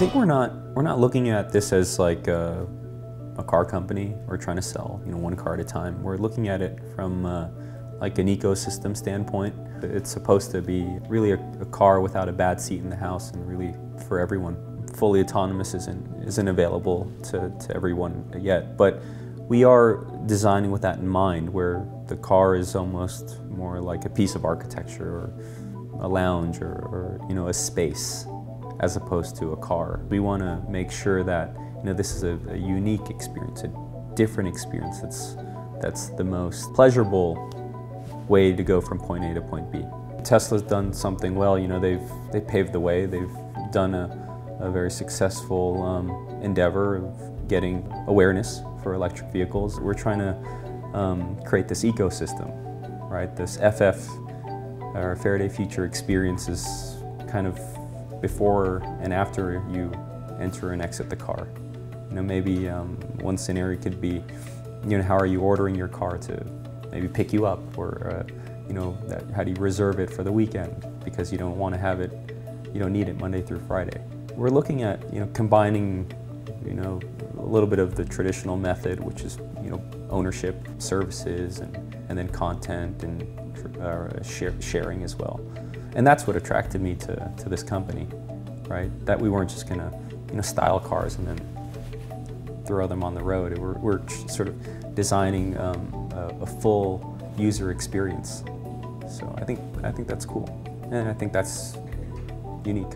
think we're not we're not looking at this as like a, a car company or trying to sell you know one car at a time. We're looking at it from uh, like an ecosystem standpoint. It's supposed to be really a, a, car without a bad seat in the house and really for everyone. Fully autonomous isn't isn't available to, to everyone yet, but we are designing with that in mind, where the car is almost more like a piece of architecture or a lounge or, or you know a space as opposed to a car. We want to make sure that you know this is a, a unique experience, a different experience that's that's the most pleasurable way to go from point A to point B. Tesla's done something well, you know, they've they paved the way. They've done a, a very successful um, endeavor of getting awareness for electric vehicles. We're trying to um, create this ecosystem, right? This FF, or Faraday Future experience is kind of before and after you enter and exit the car. You know, maybe um, one scenario could be, you know, how are you ordering your car to maybe pick you up, or uh, you know, that, how do you reserve it for the weekend because you don't want to have it, you don't need it Monday through Friday. We're looking at, you know, combining, you know, a little bit of the traditional method, which is, you know, ownership, services, and, and then content and uh, share, sharing as well. And that's what attracted me to, to this company, right? That we weren't just gonna, you know, style cars and then throw them on the road. We're, we're sort of designing um, a, a, full user experience. So I think, I think that's cool. And I think that's unique.